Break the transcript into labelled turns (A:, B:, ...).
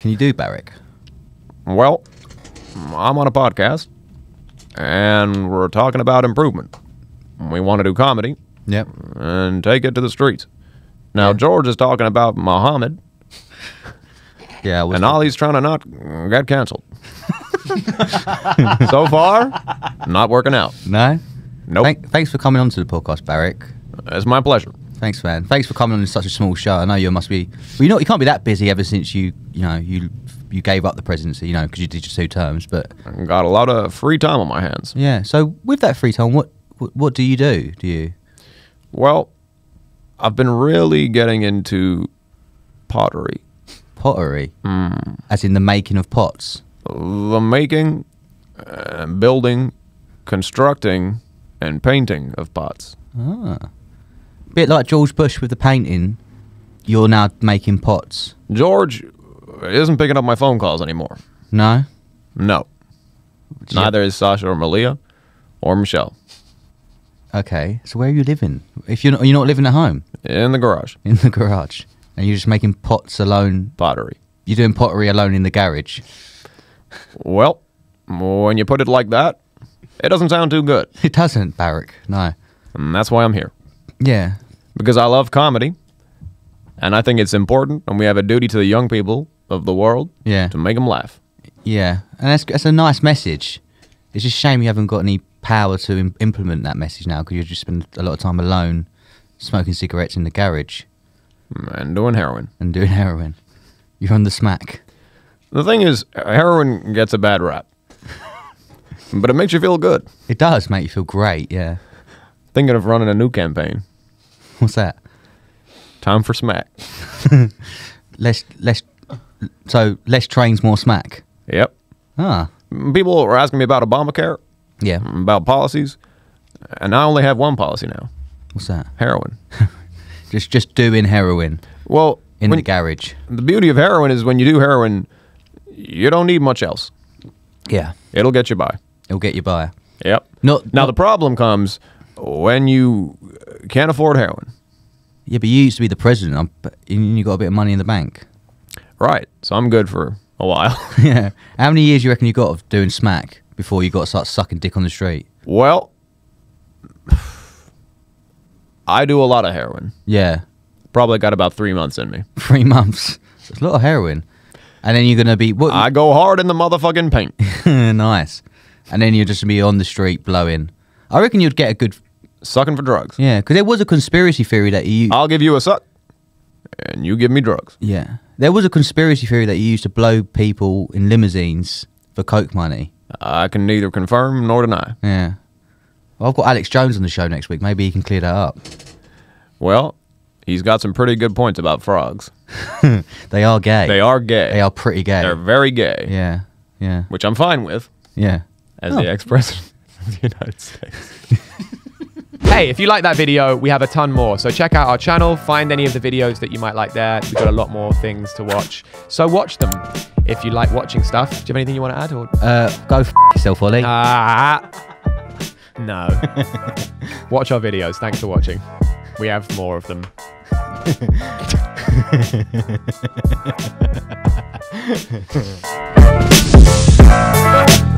A: can you do, Barack?
B: Well, I'm on a podcast, and we're talking about improvement. We want to do comedy
A: Yep.
B: and take it to the streets. Now, George is talking about Muhammad,
A: Yeah.
B: And Ollie's trying to not get canceled. so far, not working out.
A: no.
B: Nope.
A: Thank, thanks for coming on to the podcast, Barack.
B: it's my pleasure.
A: Thanks, man. Thanks for coming on such a small show. I know you must be. Well, you know, you can't be that busy ever since you, you know, you you gave up the presidency, you know, because you did your two terms. But
B: Got a lot of free time on my hands.
A: yeah. So with that free time, what what, do you do? Do you?
B: Well, I've been really getting into pottery.
A: pottery,
B: Hmm.
A: as in the making of pots.
B: The making, uh, building, constructing, and painting of pots.
A: Ah. Bit like George Bush with the painting, you're now making pots.
B: George isn't picking up my phone calls anymore.
A: No?
B: No. Neither is Sasha or Malia or Michelle.
A: Okay. So where are you living? If you're not, you're not living at home,
B: In the garage.
A: in the garage, and you're just making pots alone.
B: Pottery.
A: You're doing pottery alone in the garage.
B: Well, when you put it like that, it doesn't sound too good.
A: It doesn't, Barack. No.
B: And that's why I'm here.
A: Yeah.
B: Because I love comedy. And I think it's important, and we have a duty to the young people of the world
A: Yeah.
B: to make them laugh.
A: Yeah. And that's that's a nice message. It's just a shame you haven't got any power to Im- implement that message now because you just spend a lot of time alone, smoking cigarettes in the garage mm,
B: And doing heroin.
A: and doing heroin. You're on the smack.
B: The thing is, heroin gets a bad rap. but it makes you feel good.
A: It does make you feel great. Yeah.
B: Thinking of running a new campaign.
A: What's that?
B: Time for smack.
A: Less, less. So less trains, more smack.
B: Yep.
A: Ah,
B: People were asking me about Obamacare,
A: yeah.
B: about policies, and I only have one policy now
A: What's that?
B: heroin.
A: Just, just doing heroin
B: Well,
A: in the garage.
B: the beauty of heroin is when you do heroin, you don't need much else.
A: Yeah,
B: It'll get you by.
A: it'll get you by.
B: Yep.
A: No,
B: Now,
A: not-
B: the problem comes when you can't afford heroin.
A: Yeah, but you used to be the president. I'm, you got a bit of money in the bank.
B: Right. So I'm good for a while.
A: yeah. How many years you reckon you got of doing smack before you got to start sucking dick on the street?
B: well, I do a lot of heroin.
A: Yeah,
B: Probably got about three months in me.
A: three months. That's a lot of heroin. And then you're gonna be what?
B: I go hard in the motherfucking paint.
A: nice. And then you're just gonna be on the street blowing. I reckon you'd get a good.
B: Sucking for drugs.
A: Yeah, because there was a conspiracy theory that you.
B: I'll give you a suck, and you give me drugs.
A: Yeah. There was a conspiracy theory that you used to blow people in limousines for coke money.
B: I can neither confirm nor deny.
A: Yeah. Well, I've got Alex Jones on the show next week. Maybe he can clear that up.
B: Well, he's got some pretty good points about frogs.
A: They are gay.
B: They are gay.
A: They are pretty gay.
B: They're very gay,
A: yeah. Yeah.
B: which I'm fine with
A: Yeah.
B: as
A: Oh.
B: the ex-president of the United States.
C: Hey, if you like that video, we have a ton more. So check out our channel, find any of the videos that you might like there. We've got a lot more things to watch. So watch them if you like watching stuff. Do you have anything you want to add? Or
A: Uh, go f yourself, Ollie.
C: ah, no. watch our videos. Thanks for watching. We have more of them.